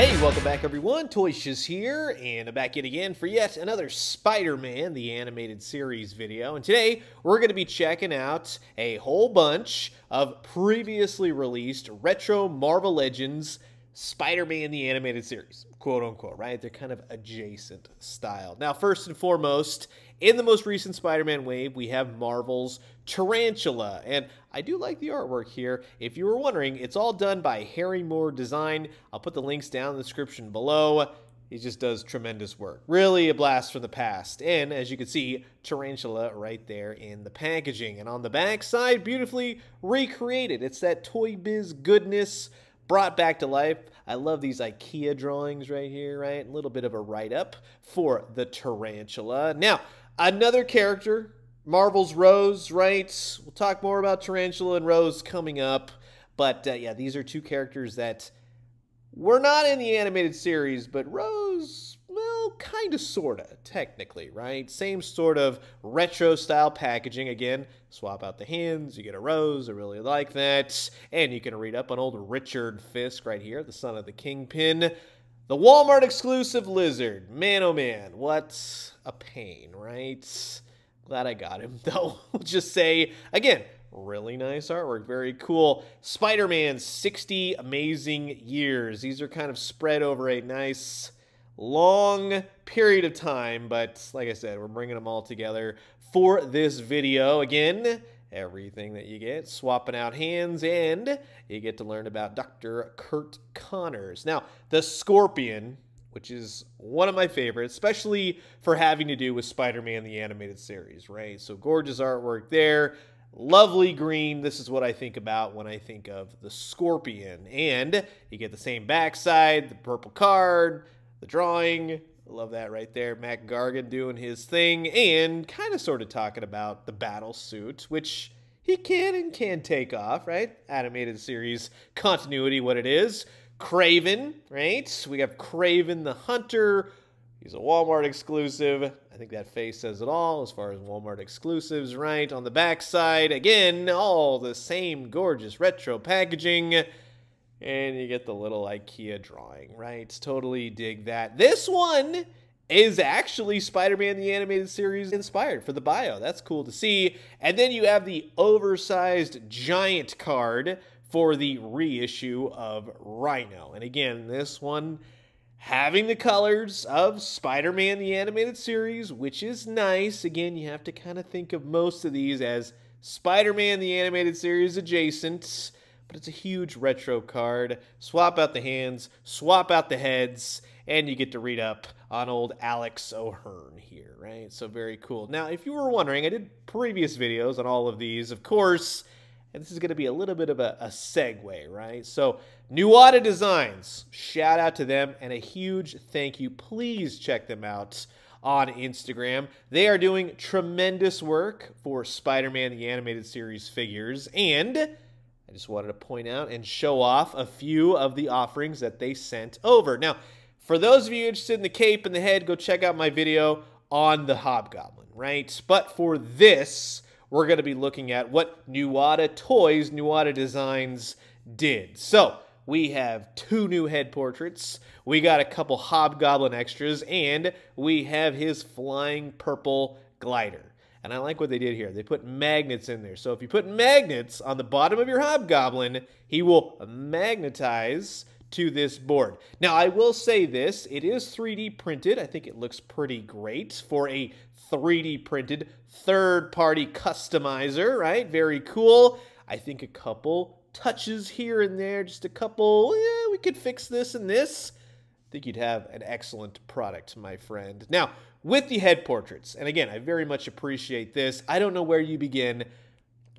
Hey, welcome back everyone. Toyshiz here, and I'm back yet again for yet another Spider-Man, the animated series video. And today, we're going to be checking out a whole bunch of previously released retro Marvel Legends Spider-Man, the animated series, quote unquote, right? They're kind of adjacent style. Now, first and foremost, in the most recent Spider-Man wave, we have Marvel's Tarantula, and I do like the artwork here. If you were wondering, it's all done by Harry Moore Design. I'll put the links down in the description below. He just does tremendous work. Really a blast from the past. And as you can see, Tarantula right there in the packaging. And on the back side, beautifully recreated. It's that Toy Biz goodness brought back to life. I love these IKEA drawings right here, right? A little bit of a write-up for the tarantula. Now, another character, Marvel's Rose, right? We'll talk more about Tarantula and Rose coming up. But uh, yeah, these are two characters that were not in the animated series, but Rose kind of, sort of, technically, right? Same sort of retro style packaging. Again, swap out the hands, you get a rose. I really like that. And you can read up on old Richard Fisk right here, the son of the Kingpin. The Walmart exclusive lizard. Man, oh man, what a pain, right? Glad I got him, though. We'll just say, again, really nice artwork. Very cool. Spider Man 60 amazing years. These are kind of spread over a nice long period of time, but like I said, we're bringing them all together for this video. Again, everything that you get, swapping out hands, and you get to learn about Dr. Curt Connors. Now, the Scorpion, which is one of my favorites, especially for having to do with Spider-Man the animated series, right? So gorgeous artwork there. Lovely green. This is what I think about when I think of the Scorpion. And you get the same backside, the purple card, the drawing. Love that right there. Mac Gargan doing his thing and kind of sort of talking about the battle suit, which he can and can take off, right? Animated series continuity, what it is. Kraven, right? We have Kraven the Hunter. He's a Walmart exclusive. I think that face says it all as far as Walmart exclusives, right? On the back side, again, all the same gorgeous retro packaging and you get the little IKEA drawing, right? Totally dig that. This one is actually Spider-Man the Animated Series inspired for the bio. That's cool to see. And then you have the oversized giant card for the reissue of Rhino. And again, this one having the colors of Spider-Man the Animated Series, which is nice. Again, you have to kind of think of most of these as Spider-Man the Animated Series adjacent but it's a huge retro card. Swap out the hands, swap out the heads, and you get to read up on old Alex O'Hirn here, right? So very cool. Now, if you were wondering, I did previous videos on all of these, of course, and this is going to be a little bit of a, a segue, right? So, Nuada Designs, shout out to them, and a huge thank you. Please check them out on Instagram. They are doing tremendous work for Spider-Man the Animated Series figures, and I just wanted to point out and show off a few of the offerings that they sent over. Now, for those of you interested in the cape and the head, go check out my video on the Hobgoblin, right? But for this, we're going to be looking at what Nuada Toys, Nuada Designs did. So, we have two new head portraits, we got a couple Hobgoblin extras, and we have his flying purple glider. And I like what they did here. They put magnets in there. So if you put magnets on the bottom of your Hobgoblin, he will magnetize to this board. Now, I will say this. It is 3D printed. I think it looks pretty great for a 3D printed third-party customizer, right? Very cool. I think a couple touches here and there, just a couple, yeah, we could fix this and this. I think you'd have an excellent product, my friend. Now, with the head portraits, and again, I very much appreciate this. I don't know where you begin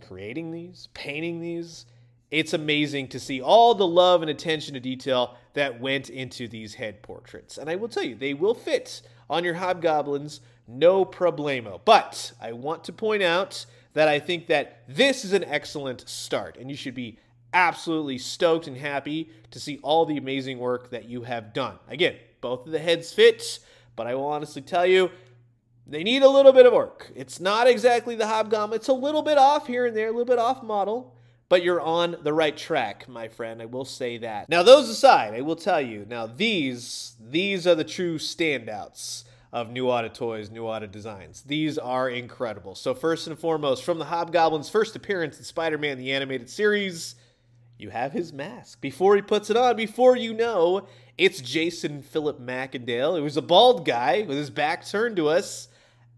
creating these, painting these. It's amazing to see all the love and attention to detail that went into these head portraits. And I will tell you, they will fit on your hobgoblins, no problemo. But I want to point out that I think that this is an excellent start, and you should be absolutely stoked and happy to see all the amazing work that you have done. Again, both of the heads fit. But I will honestly tell you, they need a little bit of work. It's not exactly the Hobgoblin. It's a little bit off here and there, a little bit off model. but you're on the right track, my friend. I will say that. Now, those aside, I will tell you. Now, these these are the true standouts of New Nuada Toys, Nuada Designs. These are incredible. So first and foremost, from the Hobgoblin's first appearance in Spider-Man the Animated Series, you have his mask. Before he puts it on, before you know, it's Jason Philip Macendale. It was a bald guy with his back turned to us,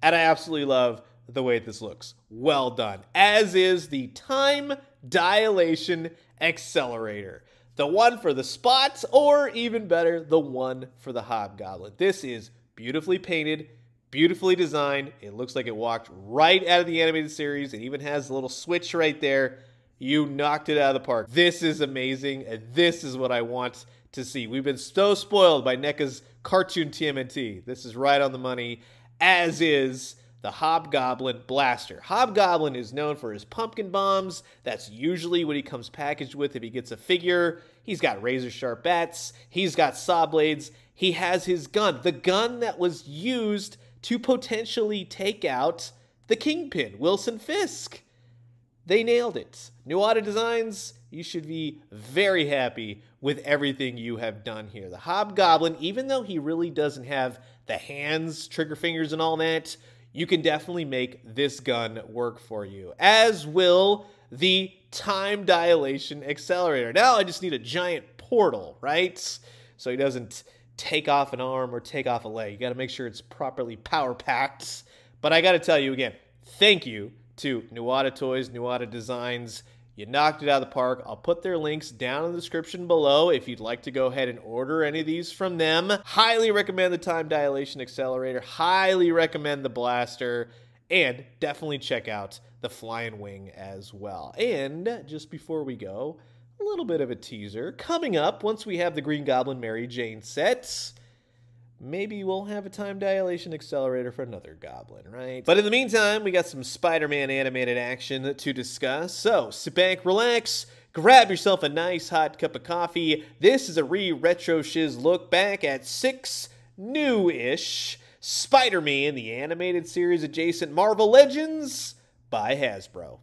and I absolutely love the way this looks. Well done. As is the time dilation accelerator. The one for the spots, or even better, the one for the hobgoblin. This is beautifully painted, beautifully designed. It looks like it walked right out of the animated series. It even has a little switch right there. You knocked it out of the park. This is amazing, and this is what I want to see. We've been so spoiled by NECA's cartoon TMNT. This is right on the money, as is the Hobgoblin Blaster. Hobgoblin is known for his pumpkin bombs. That's usually what he comes packaged with if he gets a figure. He's got razor sharp bats. He's got saw blades. He has his gun, the gun that was used to potentially take out the Kingpin, Wilson Fisk. They nailed it. New Nuada Designs, you should be very happy with everything you have done here. The Hobgoblin, even though he really doesn't have the hands, trigger fingers, and all that, you can definitely make this gun work for you, as will the time dilation accelerator. Now I just need a giant portal, right? So he doesn't take off an arm or take off a leg. You got to make sure it's properly power packed. But I got to tell you again, thank you to Nuada Toys, Nuada Designs. You knocked it out of the park. I'll put their links down in the description below if you'd like to go ahead and order any of these from them. Highly recommend the Time Dilation Accelerator. Highly recommend the Blaster. And definitely check out the Flying Wing as well. And just before we go, a little bit of a teaser. Coming up, once we have the Green Goblin Mary Jane sets, maybe we'll have a time dilation accelerator for another goblin, right? But in the meantime, we got some Spider-Man animated action to discuss. So sit back, relax, grab yourself a nice hot cup of coffee. This is a re-retro shiz look back at six new-ish Spider-Man, the animated series adjacent Marvel Legends by Hasbro.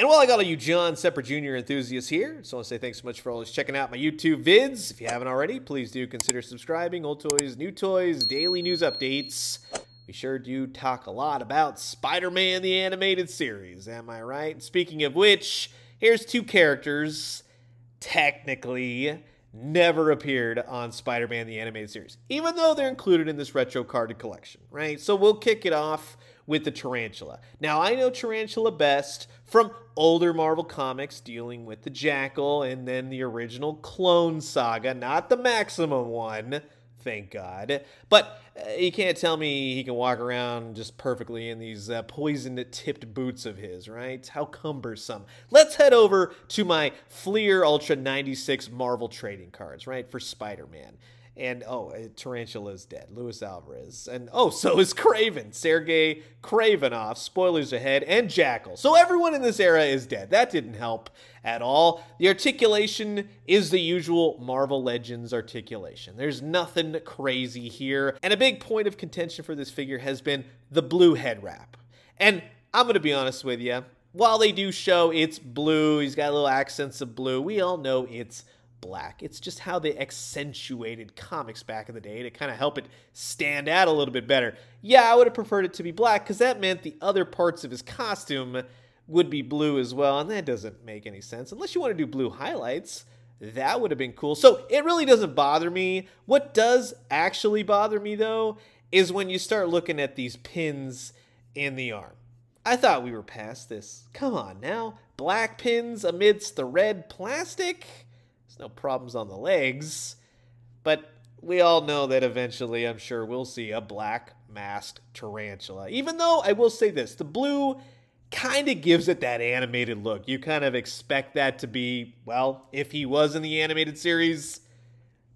And while I got all you John Semper Jr. enthusiasts here, just want to say thanks so much for always checking out my YouTube vids. If you haven't already, please do consider subscribing. Old toys, new toys, daily news updates. We sure do talk a lot about Spider-Man the Animated Series, am I right? Speaking of which, here's two characters, technically, never appeared on Spider-Man the Animated Series, even though they're included in this retro carded collection, right? So we'll kick it off with the Tarantula. Now, I know Tarantula best from older Marvel comics dealing with the Jackal and then the original Clone Saga, not the Maximum one, thank God. But uh, you can't tell me he can walk around just perfectly in these uh, poison tipped boots of his, right? How cumbersome. Let's head over to my Fleer Ultra 96 Marvel trading cards, right, for Spider Man. And oh, uh, Tarantula is dead. Luis Alvarez. And oh, so is Kraven. Sergei Kravinoff. Spoilers ahead. And Jackal. So everyone in this era is dead. That didn't help at all. The articulation is the usual Marvel Legends articulation. There's nothing crazy here. And a big point of contention for this figure has been the blue head wrap. And I'm to be honest with you. While they do show it's blue, he's got little accents of blue, we all know it's black. It's just how they accentuated comics back in the day to kind of help it stand out a little bit better. Yeah, I would have preferred it to be black because that meant the other parts of his costume would be blue as well, and that doesn't make any sense. Unless you want to do blue highlights, that would have been cool. So it really doesn't bother me. What does actually bother me, though, is when you start looking at these pins in the arm. I thought we were past this. Come on now. Black pins amidst the red plastic? No problems on the legs. But we all know that eventually, I'm sure, we'll see a black masked tarantula. Even though I will say this the blue kind of gives it that animated look. You kind of expect that to be, well, if he was in the animated series,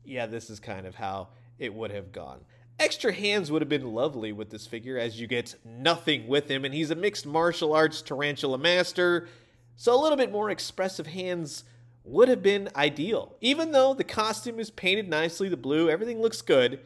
yeah, this is kind of how it would have gone. Extra hands would have been lovely with this figure as you get nothing with him, and he's a mixed martial arts tarantula master, so a little bit more expressive hands would have been ideal. Even though the costume is painted nicely, the blue, everything looks good,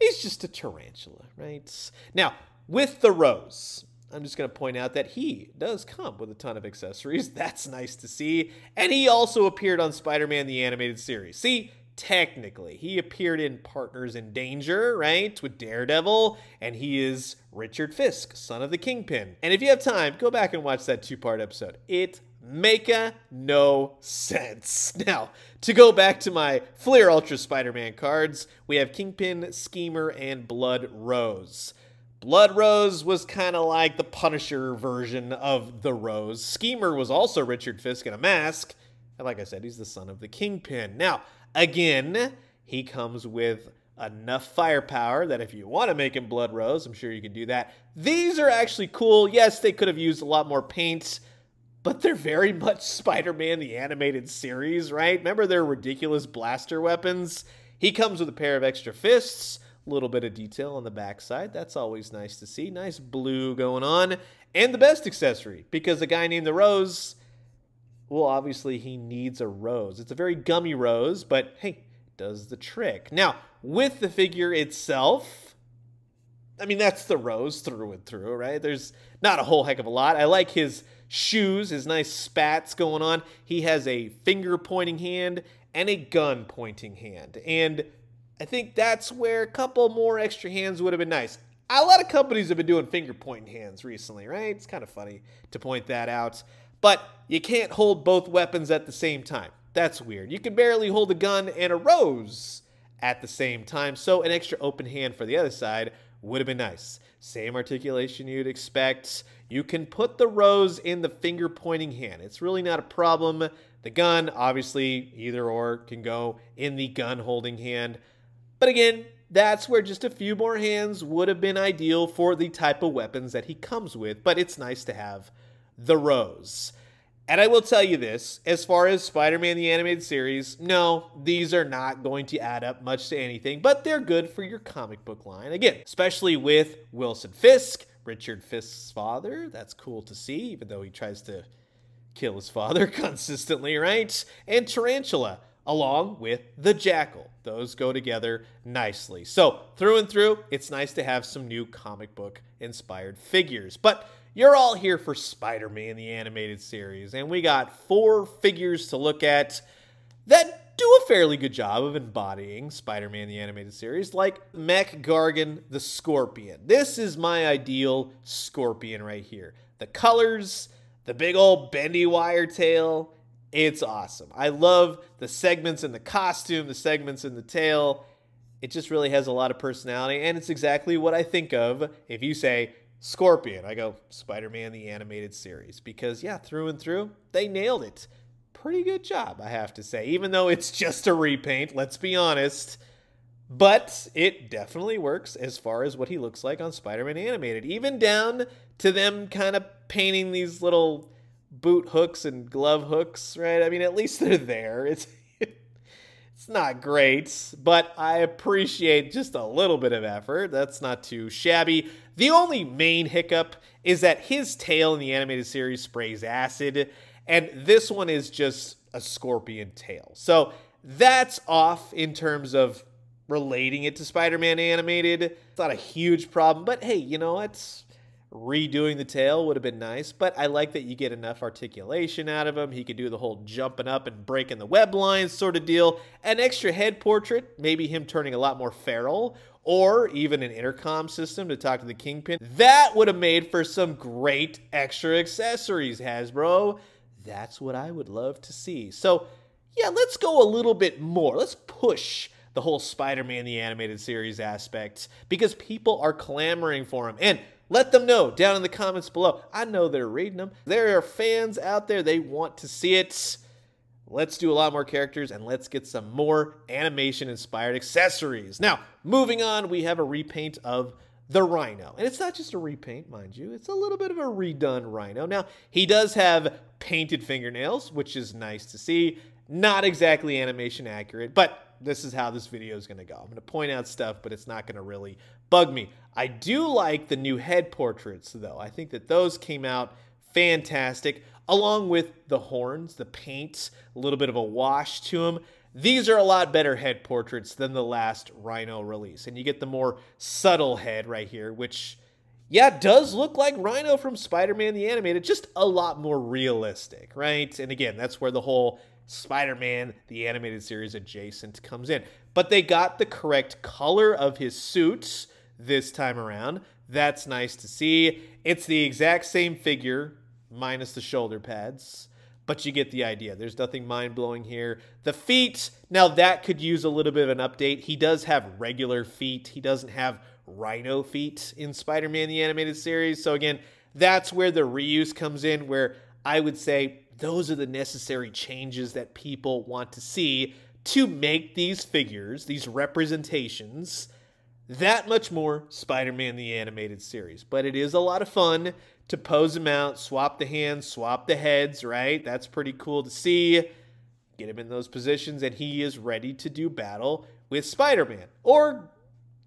he's just a tarantula, right? Now, with the rose, I'm just going to point out that he does come with a ton of accessories. That's nice to see. And he also appeared on Spider Man the Animated Series. See, technically, he appeared in Partners in Danger, right, with Daredevil, and he is Richard Fisk, son of the Kingpin. And if you have time, go back and watch that two part episode. It make a no sense. Now, to go back to my Fleer Ultra Spider Man cards, we have Kingpin, Schemer, and Blood Rose. Blood Rose was kind of like the Punisher version of the Rose. Schemer was also Richard Fisk in a mask. And like I said, he's the son of the Kingpin. Now, again, he comes with enough firepower that if you want to make him Blood Rose, I'm sure you can do that. These are actually cool. Yes, they could have used a lot more paint, but they're very much Spider Man the animated series, right? Remember their ridiculous blaster weapons? He comes with a pair of extra fists a little bit of detail on the backside. That's always nice to see. Nice blue going on. And the best accessory, because a guy named the Rose, well, obviously he needs a rose. It's a very gummy rose, but hey, it does the trick. Now, with the figure itself, I mean, that's the rose through and through, right? There's not a whole heck of a lot. I like his shoes, his nice spats going on. He has a finger pointing hand and a gun pointing hand. And I think that's where a couple more extra hands would have been nice. A lot of companies have been doing finger pointing hands recently, right? It's kind of funny to point that out. But you can't hold both weapons at the same time. That's weird. You can barely hold a gun and a rose at the same time, so an extra open hand for the other side would have been nice. Same articulation you'd expect. You can put the rose in the finger pointing hand. It's really not a problem. The gun, obviously, either or can go in the gun holding hand. But again, that's where just a few more hands would have been ideal for the type of weapons that he comes with, but it's nice to have the rose. And I will tell you this as far as Spider Man the Animated Series, no, these are not going to add up much to anything, but they're good for your comic book line. Again, especially with Wilson Fisk, Richard Fisk's father. That's cool to see, even though he tries to kill his father consistently, right? And Tarantula, along with the Jackal. Those go together nicely. So, through and through, it's nice to have some new comic book inspired figures. But you're all here for Spider Man, the animated series, and we got four figures to look at that do a fairly good job of embodying Spider Man, the animated series, like Mac Gargan the Scorpion. This is my ideal Scorpion right here. The colors, the big old bendy wire tail, it's awesome. I love the segments in the costume, the segments in the tail. It just really has a lot of personality, and it's exactly what I think of if you say Scorpion. I go Spider Man the animated series because, yeah, through and through, they nailed it. Pretty good job, I have to say, even though it's just a repaint, let's be honest. But it definitely works as far as what he looks like on Spider Man animated, even down to them kind of painting these little boot hooks and glove hooks, right? I mean, at least they're there. It's it's not great, but I appreciate just a little bit of effort. That's not too shabby. The only main hiccup is that his tail in the animated series sprays acid, and this one is just a scorpion tail. So that's off in terms of relating it to Spider-Man animated. It's not a huge problem, but hey, you know, it's redoing the tail would have been nice, but I like that you get enough articulation out of him. He could do the whole jumping up and breaking the web lines sort of deal. An extra head portrait, maybe him turning a lot more feral, or even an intercom system to talk to the Kingpin. That would have made for some great extra accessories, Hasbro. That's what I would love to see. So, yeah, let's go a little bit more. Let's push the whole Spider Man the Animated Series aspect because people are clamoring for him. And let them know down in the comments below. I know they're reading them. There are fans out there, they want to see it. Let's do a lot more characters and let's get some more animation inspired accessories. Now, moving on, we have a repaint of the Rhino. And it's not just a repaint, mind you, it's a little bit of a redone Rhino. Now, he does have painted fingernails, which is nice to see. Not exactly animation accurate, but this is how this video is going to go. I'm going to point out stuff, but it's not going to really bug me. I do like the new head portraits, though. I think that those came out fantastic, along with the horns, the paint, a little bit of a wash to them. These are a lot better head portraits than the last Rhino release. And you get the more subtle head right here, which, yeah, does look like Rhino from Spider Man the Animated, just a lot more realistic, right? And again, that's where the whole Spider Man the Animated Series adjacent comes in. But they got the correct color of his suit this time around. That's nice to see. It's the exact same figure, minus the shoulder pads but you get the idea. There's nothing mind blowing here. The feet, now that could use a little bit of an update. He does have regular feet, he doesn't have rhino feet in Spider Man the Animated Series. So, again, that's where the reuse comes in, where I would say those are the necessary changes that people want to see to make these figures, these representations, that much more Spider Man the Animated Series. But it is a lot of fun to pose him out, swap the hands, swap the heads, right? That's pretty cool to see. Get him in those positions, and he is ready to do battle with Spider Man. Or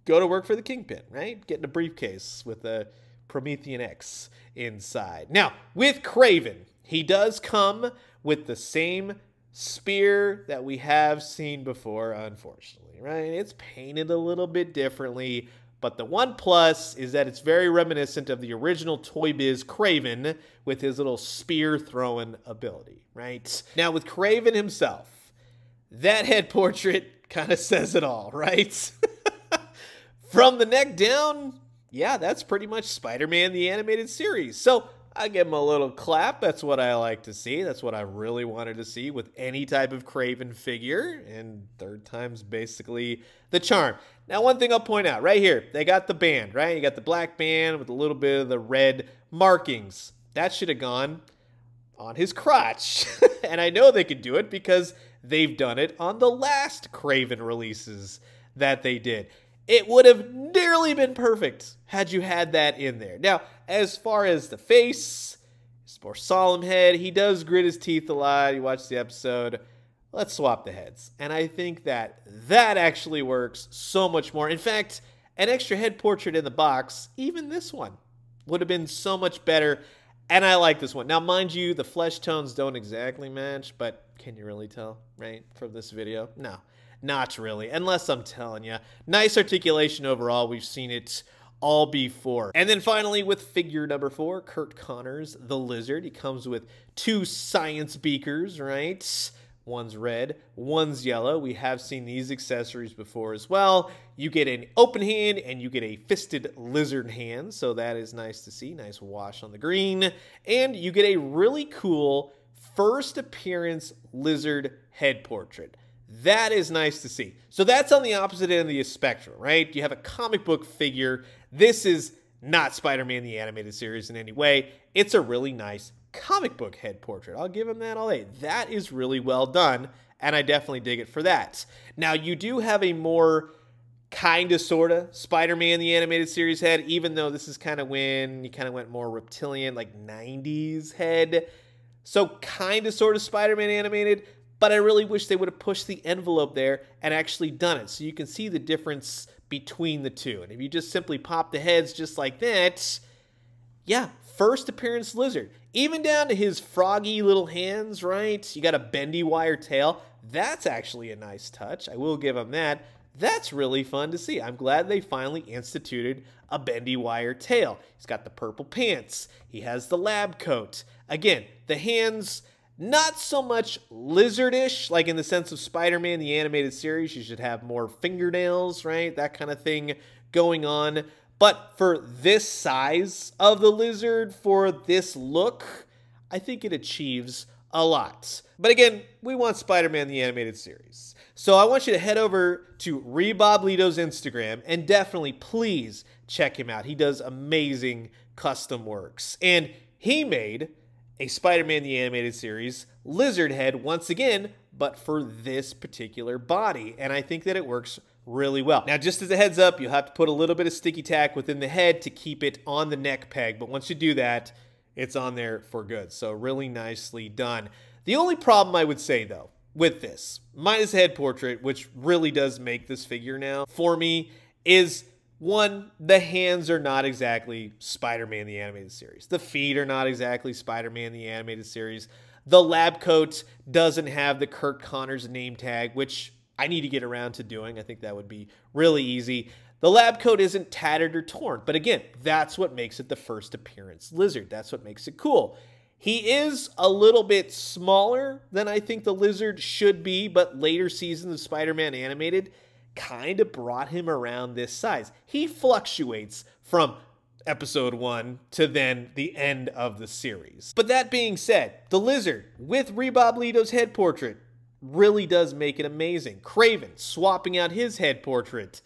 go to work for the Kingpin, right? Get in a briefcase with a Promethium X inside. Now, with Kraven, he does come with the same spear that we have seen before, unfortunately, right? It's painted a little bit differently, but the one plus is that it's very reminiscent of the original Toy Biz Kraven with his little spear throwing ability, right? Now, with Kraven himself, that head portrait kind of says it all, right? From the neck down, yeah, that's pretty much Spider Man the animated series. So I give him a little clap. That's what I like to see. That's what I really wanted to see with any type of Kraven figure. And third time's basically the charm. Now, one thing I'll point out right here, they got the band, right? You got the black band with a little bit of the red markings. That should have gone on his crotch. and I know they could do it because they've done it on the last Kraven releases that they did. It would have nearly been perfect had you had that in there. Now, as far as the face, it's more solemn head. He does grit his teeth a lot. You watch the episode. Let's swap the heads. And I think that that actually works so much more. In fact, an extra head portrait in the box, even this one, would have been so much better. And I like this one. Now, mind you, the flesh tones don't exactly match, but can you really tell, right, from this video? No. Not really, unless I'm telling you. Nice articulation overall. We've seen it all before. And then finally, with figure number four, Curt Connors, the lizard. He comes with two science beakers, right? One's red, one's yellow. We have seen these accessories before as well. You get an open hand and you get a fisted lizard hand, so that is nice to see. Nice wash on the green. And you get a really cool first appearance lizard head portrait. That is nice to see. So that's on the opposite end of the spectrum, right? You have a comic book figure. This is not Spider Man the animated series in any way. It's a really nice comic book head portrait. I'll give him that all day. That is really well done, and I definitely dig it for that. Now, you do have a more kind of sort of Spider-Man the animated series head, even though this is kind of when you kind of went more reptilian, like 90s head. So kind of sort of Spider-Man animated, but I really wish they would have pushed the envelope there and actually done it so you can see the difference between the two. And if you just simply pop the heads just like that, yeah, first appearance lizard. Even down to his froggy little hands, right? You got a bendy wire tail. That's actually a nice touch. I will give him that. That's really fun to see. I'm glad they finally instituted a bendy wire tail. He's got the purple pants. He has the lab coat. Again, the hands not so much lizardish, like in the sense of Spider Man, the animated series. You should have more fingernails, right? That kind of thing going on. But for this size of the lizard, for this look, I think it achieves a lot. But again, we want Spider Man the animated series. So I want you to head over to Riboblito's Instagram and definitely please check him out. He does amazing custom works. And he made a Spider Man the Animated Series lizard head once again, but for this particular body. And I think that it works really well. Now, just as a heads up, you'll have to put a little bit of sticky tack within the head to keep it on the neck peg. But once you do that, it's on there for good. So, really nicely done. The only problem I would say, though, with this, minus head portrait, which really does make this figure now for me, is one, the hands are not exactly Spider Man the Animated Series. The feet are not exactly Spider Man the Animated Series. The lab coat doesn't have the Curt Connors name tag, which I need to get around to doing. I think that would be really easy. The lab coat isn't tattered or torn, but again, that's what makes it the first appearance lizard. That's what makes it cool. He is a little bit smaller than I think the lizard should be, but later seasons of Spider Man animated kind of brought him around this size. He fluctuates from episode one to then the end of the series. But that being said, the lizard with Riboblito's head portrait really does make it amazing. Kraven swapping out his head portrait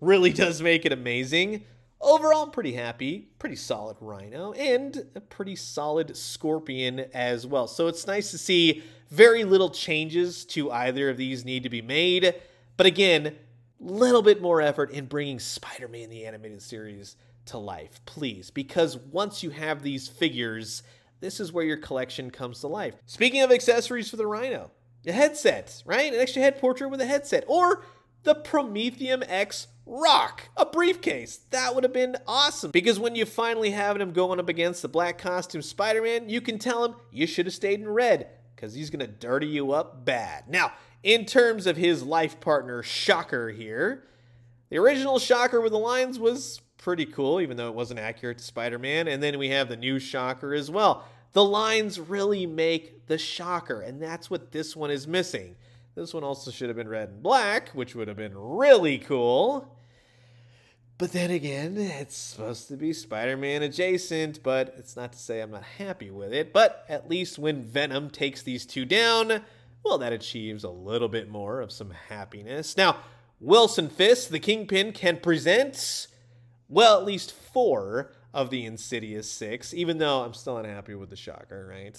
really does make it amazing. Overall, I'm pretty happy. Pretty solid Rhino and a pretty solid Scorpion as well. So it's nice to see very little changes to either of these need to be made. But again, little bit more effort in bringing Spider-Man the animated series to life, please. Because once you have these figures, this is where your collection comes to life. Speaking of accessories for the Rhino, a headset, right? An extra head portrait with a headset. Or the Promethium X Rock, a briefcase. That would have been awesome. Because when you finally have him going up against the black costume Spider-Man, you can tell him you should have stayed in red because he's going to dirty you up bad. Now, in terms of his life partner, Shocker here, the original Shocker with the lines was pretty cool, even though it wasn't accurate to Spider-Man. And then we have the new Shocker as well. The lines really make the Shocker, and that's what this one is missing. This one also should have been red and black, which would have been really cool. But then again, it's supposed to be Spider Man adjacent, but it's not to say I'm not happy with it. But at least when Venom takes these two down, well, that achieves a little bit more of some happiness. Now, Wilson Fisk, the Kingpin, can present, well, at least four of the Insidious Six, even though I'm still unhappy with the Shocker, right?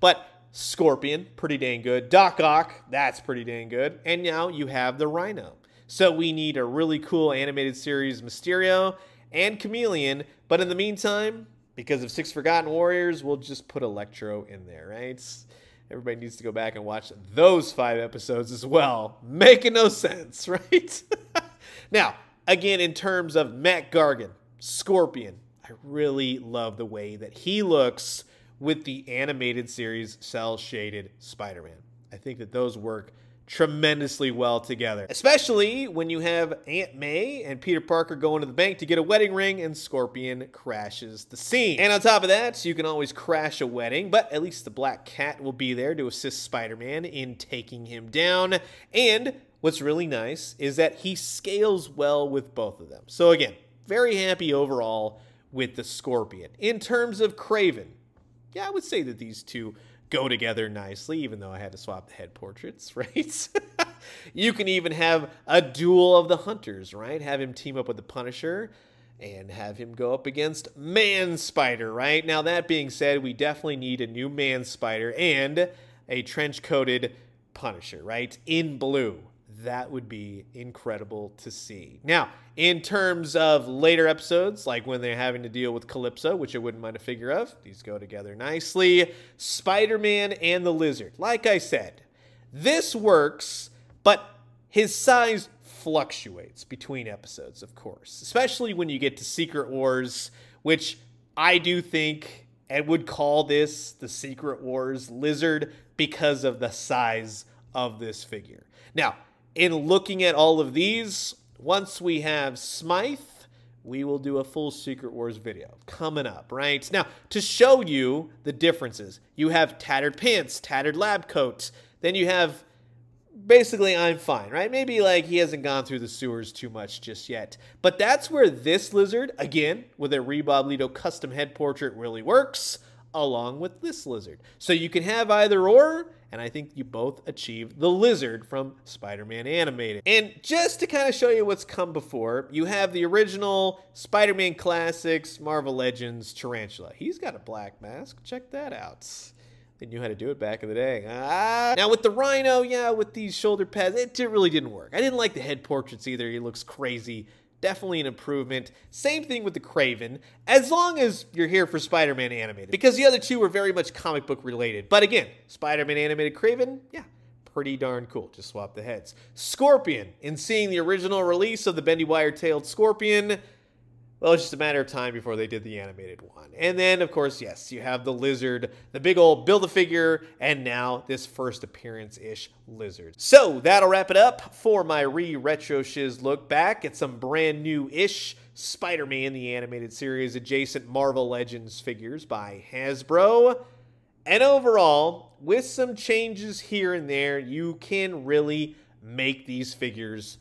But Scorpion, pretty dang good. Doc Ock, that's pretty dang good. And now you have the Rhino. So we need a really cool animated series Mysterio and Chameleon. But in the meantime, because of Six Forgotten Warriors, we'll just put Electro in there, right? Everybody needs to go back and watch those five episodes as well. Making no sense, right? now, again, in terms of Mac Gargan, Scorpion, I really love the way that he looks with the animated series cell shaded Spider Man. I think that those work tremendously well together, especially when you have Aunt May and Peter Parker going to the bank to get a wedding ring and Scorpion crashes the scene. And on top of that, you can always crash a wedding, but at least the Black Cat will be there to assist Spider Man in taking him down. And what's really nice is that he scales well with both of them. So again, very happy overall with the Scorpion. In terms of Kraven, yeah, I would say that these two go together nicely, even though I had to swap the head portraits, right? you can even have a duel of the hunters, right? Have him team up with the Punisher and have him go up against Man Spider, right? Now, that being said, we definitely need a new Man Spider and a trench coated Punisher, right? In blue that would be incredible to see. Now, in terms of later episodes, like when they're having to deal with Calypso, which I wouldn't mind a figure of, these go together nicely. Spider Man and the Lizard. Like I said, this works, but his size fluctuates between episodes, of course, especially when you get to Secret Wars, which I do think and would call this the Secret Wars Lizard because of the size of this figure. Now, in looking at all of these, once we have Smythe, we will do a full Secret Wars video coming up, right? Now, to show you the differences, you have tattered pants, tattered lab coats, then you have basically I'm fine, right? Maybe like he hasn't gone through the sewers too much just yet. But that's where this lizard, again, with a Riboblito custom head portrait really works along with this lizard. So you can have either or, and I think you both achieve the lizard from Spider-Man Animated. And just to kind of show you what's come before, you have the original Spider-Man Classics Marvel Legends Tarantula. He's got a black mask. Check that out. They knew how to do it back in the day. Ah. Now with the Rhino, yeah, with these shoulder pads, it really didn't work. I didn't like the head portraits either. He looks crazy definitely an improvement. Same thing with the Kraven, as long as you're here for Spider-Man animated, because the other two were very much comic book related. But again, Spider-Man animated Kraven, yeah, pretty darn cool. Just swap the heads. Scorpion, in seeing the original release of the bendy wire-tailed Scorpion, well, it's just a matter of time before they did the animated one. And then, of course, yes, you have the lizard, the big old build a figure, and now this first appearance ish lizard. So that'll wrap it up for my re retro shiz look back at some brand new ish Spider Man the animated series adjacent Marvel Legends figures by Hasbro. And overall, with some changes here and there, you can really make these figures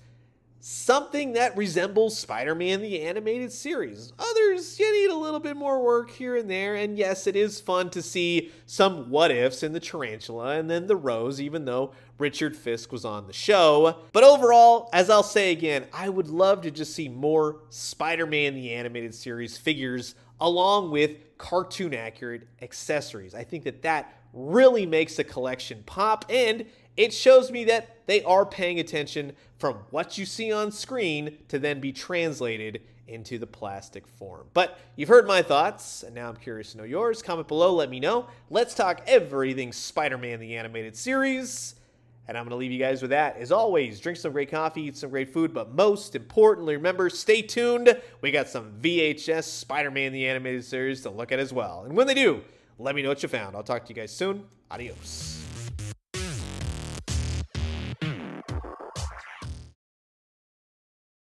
something that resembles Spider Man the animated series. Others, you need a little bit more work here and there. And yes, it is fun to see some what ifs in the Tarantula and then the Rose, even though Richard Fisk was on the show. But overall, as I'll say again, I would love to just see more Spider Man the animated series figures along with cartoon accurate accessories. I think that that really makes the collection pop and it shows me that they are paying attention from what you see on screen to then be translated into the plastic form. But you've heard my thoughts, and now I'm curious to know yours. Comment below, let me know. Let's talk everything Spider Man the Animated Series. And I'm going to leave you guys with that. As always, drink some great coffee, eat some great food, but most importantly, remember, stay tuned. We got some VHS Spider Man the Animated Series to look at as well. And when they do, let me know what you found. I'll talk to you guys soon. Adios.